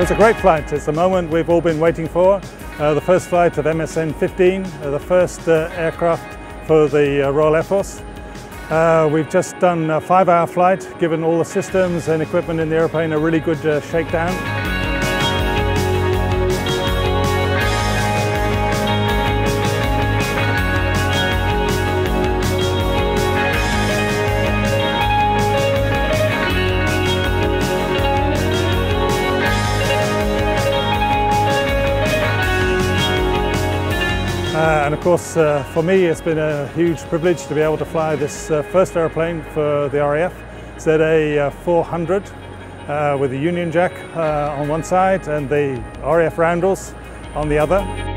it's a great flight. It's the moment we've all been waiting for. Uh, the first flight of MSN 15, uh, the first uh, aircraft for the uh, Royal Air Force. Uh, we've just done a five hour flight, given all the systems and equipment in the airplane a really good uh, shakedown. Uh, and of course, uh, for me, it's been a huge privilege to be able to fly this uh, first aeroplane for the RAF, ZA400, uh, with the Union Jack uh, on one side and the RAF roundels on the other.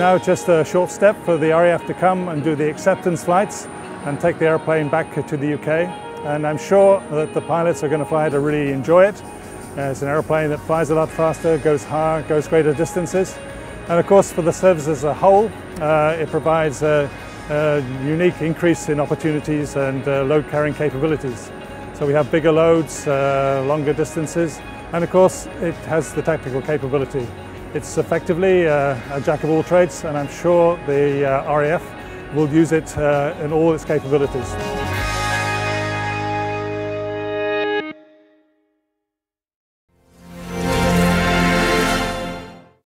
Now just a short step for the RAF to come and do the acceptance flights and take the airplane back to the UK. And I'm sure that the pilots are going to fly it to really enjoy it. Uh, it's an airplane that flies a lot faster, goes higher, goes greater distances. And of course, for the service as a whole, uh, it provides a, a, unique increase in opportunities and uh, load carrying capabilities. So we have bigger loads, uh, longer distances, and of course, it has the tactical capability. It's effectively uh, a jack of all trades and I'm sure the uh, RAF will use it uh, in all its capabilities.